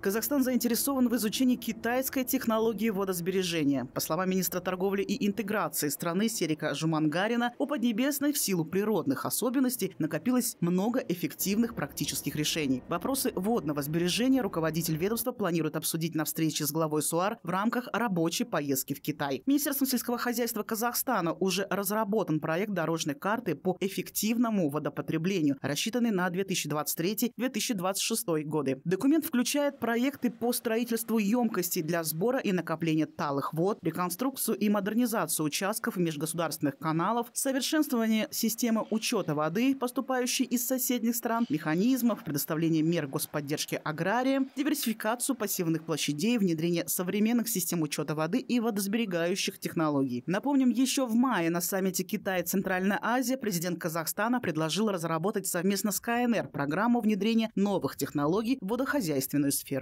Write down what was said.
Казахстан заинтересован в изучении китайской технологии водосбережения. По словам министра торговли и интеграции страны Серика Жумангарина, у Поднебесной в силу природных особенностей накопилось много эффективных практических решений. Вопросы водного сбережения руководитель ведомства планирует обсудить на встрече с главой СУАР в рамках рабочей поездки в Китай. Министерством сельского хозяйства Казахстана уже разработан проект дорожной карты по эффективному водопотреблению, рассчитанный на 2023-2026 годы. Документ включает проекты по строительству емкостей для сбора и накопления талых вод, реконструкцию и модернизацию участков межгосударственных каналов, совершенствование системы учета воды, поступающей из соседних стран, механизмов, предоставления мер господдержки аграриям, диверсификацию пассивных площадей, внедрение современных систем учета воды и водосберегающих технологий. Напомним, еще в мае на саммите Китая Центральная Азия президент Казахстана предложил разработать совместно с КНР программу внедрения новых технологий в водохозяйственную сферу